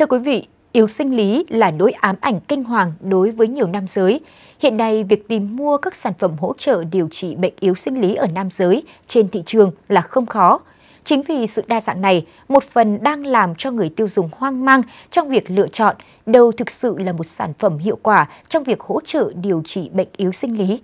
Thưa quý vị, yếu sinh lý là nỗi ám ảnh kinh hoàng đối với nhiều nam giới. Hiện nay, việc tìm mua các sản phẩm hỗ trợ điều trị bệnh yếu sinh lý ở nam giới trên thị trường là không khó. Chính vì sự đa dạng này, một phần đang làm cho người tiêu dùng hoang mang trong việc lựa chọn đâu thực sự là một sản phẩm hiệu quả trong việc hỗ trợ điều trị bệnh yếu sinh lý.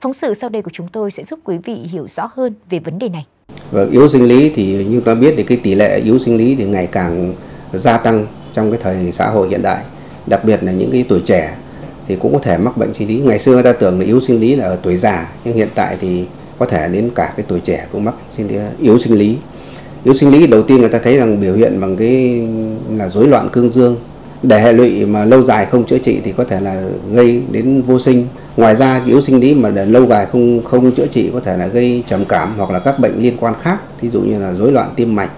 Phóng sự sau đây của chúng tôi sẽ giúp quý vị hiểu rõ hơn về vấn đề này. Và yếu sinh lý thì như ta biết thì cái tỷ lệ yếu sinh lý thì ngày càng gia tăng trong cái thời xã hội hiện đại, đặc biệt là những cái tuổi trẻ thì cũng có thể mắc bệnh sinh lý. Ngày xưa người ta tưởng là yếu sinh lý là ở tuổi già, nhưng hiện tại thì có thể đến cả cái tuổi trẻ cũng mắc sinh lý, yếu sinh lý. Yếu sinh lý đầu tiên người ta thấy rằng biểu hiện bằng cái là rối loạn cương dương, để hệ lụy mà lâu dài không chữa trị thì có thể là gây đến vô sinh ngoài ra yếu sinh lý mà để lâu dài không không chữa trị có thể là gây trầm cảm hoặc là các bệnh liên quan khác thí dụ như là rối loạn tim mạch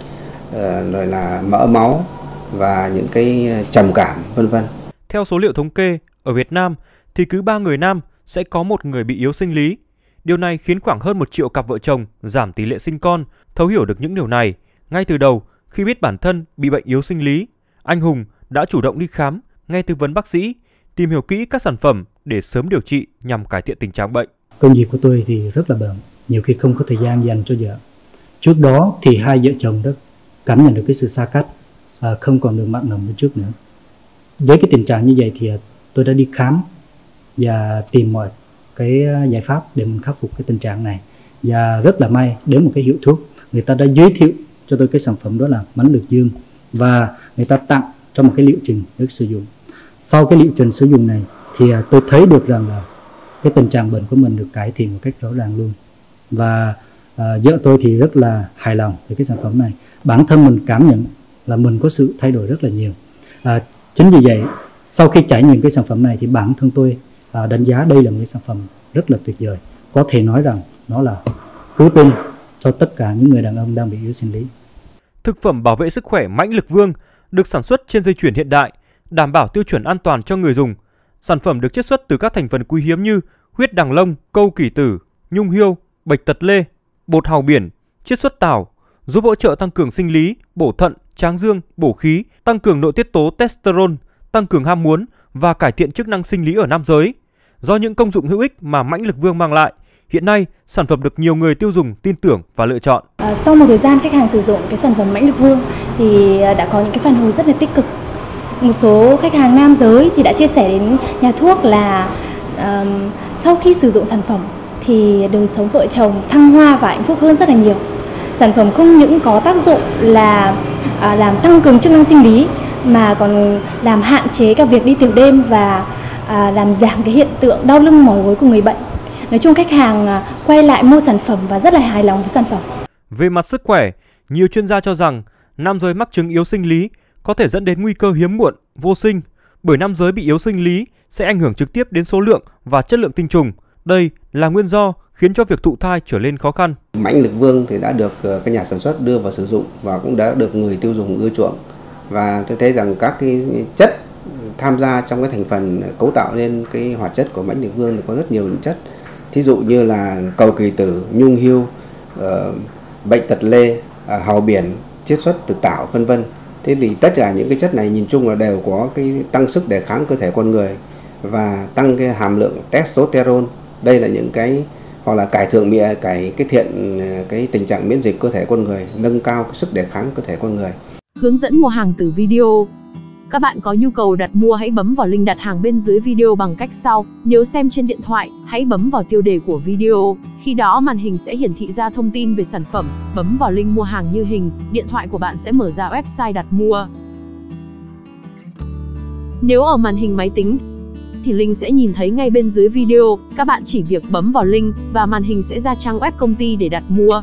ờ, rồi là mỡ máu và những cái trầm cảm vân vân theo số liệu thống kê ở Việt Nam thì cứ 3 người nam sẽ có một người bị yếu sinh lý Điều này khiến khoảng hơn một triệu cặp vợ chồng giảm tỷ lệ sinh con. Thấu hiểu được những điều này, ngay từ đầu, khi biết bản thân bị bệnh yếu sinh lý, anh Hùng đã chủ động đi khám, nghe tư vấn bác sĩ, tìm hiểu kỹ các sản phẩm để sớm điều trị nhằm cải thiện tình trạng bệnh. Công việc của tôi thì rất là bận, nhiều khi không có thời gian dành cho vợ. Trước đó thì hai vợ chồng đó cảm nhận được cái sự xa cách, à, không còn được mặn nồng như trước nữa. Với cái tình trạng như vậy thì ờ, tôi đã đi khám và tìm mọi cái ờ, giải pháp để mình khắc phục cái tình trạng này. Và rất là may đến một cái hiệu thuốc người ta đã giới thiệu cho tôi cái sản phẩm đó là mánh lực dương và người ta tặng cho một cái liệu trình để sử dụng. Sau cái liệu trình sử dụng này thì tôi thấy được rằng là cái tình trạng bệnh của mình được cải thiện một cách rõ ràng luôn. Và à, vợ tôi thì rất là hài lòng về cái sản phẩm này. Bản thân mình cảm nhận là mình có sự thay đổi rất là nhiều. À, chính vì vậy sau khi trải nghiệm cái sản phẩm này thì bản thân tôi à, đánh giá đây là một cái sản phẩm rất là tuyệt vời. Có thể nói rằng nó là cứu tinh cho tất cả những người đàn ông đang bị yếu sinh lý. Thực phẩm bảo vệ sức khỏe mãnh lực vương được sản xuất trên dây chuyển hiện đại đảm bảo tiêu chuẩn an toàn cho người dùng. Sản phẩm được chiết xuất từ các thành phần quý hiếm như huyết đằng lông câu kỳ tử nhung hiêu bạch tật lê bột hào biển chiết xuất tảo giúp hỗ trợ tăng cường sinh lý bổ thận tráng dương bổ khí tăng cường nội tiết tố testosterone tăng cường ham muốn và cải thiện chức năng sinh lý ở nam giới Do những công dụng hữu ích mà mãnh lực vương mang lại, hiện nay sản phẩm được nhiều người tiêu dùng tin tưởng và lựa chọn. À, sau một thời gian khách hàng sử dụng cái sản phẩm mãnh lực vương thì à, đã có những cái phản hồi rất là tích cực. Một số khách hàng nam giới thì đã chia sẻ đến nhà thuốc là um, sau khi sử dụng sản phẩm thì đời sống vợ chồng thăng hoa và hạnh phúc hơn rất là nhiều. Sản phẩm không những có tác dụng là à, làm tăng cường chức năng sinh lý mà còn làm hạn chế cả việc đi tiểu đêm và à, làm giảm cái hiện tượng đau lưng mỏi gối của người bệnh. Nói chung khách hàng à, quay lại mua sản phẩm và rất là hài lòng với sản phẩm. Về mặt sức khỏe, nhiều chuyên gia cho rằng nam giới mắc chứng yếu sinh lý có thể dẫn đến nguy cơ hiếm muộn, vô sinh bởi nam giới bị yếu sinh lý sẽ ảnh hưởng trực tiếp đến số lượng và chất lượng tinh trùng. Đây là nguyên do khiến cho việc thụ thai trở nên khó khăn. Mãnh lực vương thì đã được ờ, các nhà sản xuất đưa vào sử dụng và cũng đã được người tiêu dùng ưa chuộng. Và tôi thấy rằng các cái chất tham gia trong cái thành phần cấu tạo nên cái hoạt chất của mãnh lực vương thì có rất nhiều chất. Thí dụ như là cầu kỳ tử, nhung hưu ờ, bệnh tật lê à, hào biển, chiết xuất từ tảo, vân vân. Thế thì tất cả những cái chất này nhìn chung là đều có cái tăng sức đề kháng cơ thể con người và tăng cái hàm lượng testosterone. Đây là những cái hoặc là cải thiện mịa cải cái thiện à, cái tình trạng miễn dịch cơ thể con người nâng cao cái sức đề kháng cơ thể con người hướng dẫn mua hàng từ video các bạn có nhu cầu đặt mua hãy bấm vào link đặt hàng bên dưới video bằng cách sau. Nếu xem trên điện thoại, hãy bấm vào tiêu đề của video. Khi đó màn hình sẽ hiển thị ra thông tin về sản phẩm. Bấm vào link mua hàng như hình, điện thoại của bạn sẽ mở ra website đặt mua. Nếu ở màn hình máy tính, thì link sẽ nhìn thấy ngay bên dưới video. Các bạn chỉ việc bấm vào link và màn hình sẽ ra trang web công ty để đặt mua.